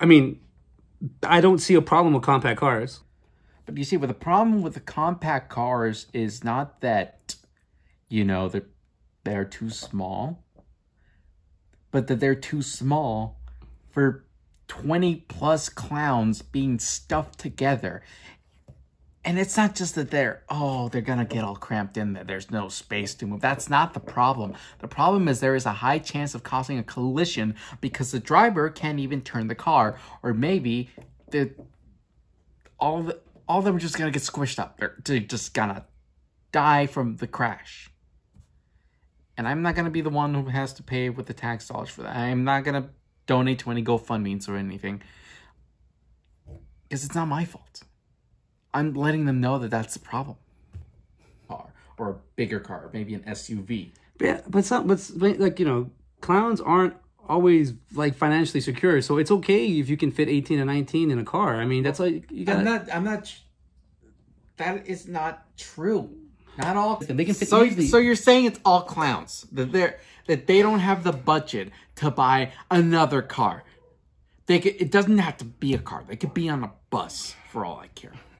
I mean, I don't see a problem with compact cars. But you see, what the problem with the compact cars is not that, you know, they're, they're too small, but that they're too small for 20 plus clowns being stuffed together. And it's not just that they're, oh, they're going to get all cramped in there. There's no space to move. That's not the problem. The problem is there is a high chance of causing a collision because the driver can't even turn the car. Or maybe the all the all of them are just going to get squished up. They're, they're just going to die from the crash. And I'm not going to be the one who has to pay with the tax dollars for that. I'm not going to donate to any GoFundMe's or anything. Because it's not my fault. I'm letting them know that that's the problem. Car or a bigger car, maybe an SUV. Yeah, but some, but like you know, clowns aren't always like financially secure, so it's okay if you can fit eighteen and nineteen in a car. I mean, that's like you got. I'm not. I'm not. That is not true. Not all. They can fit so, easily. so you're saying it's all clowns that they're that they don't have the budget to buy another car. They could, it doesn't have to be a car. They could be on a bus for all I care.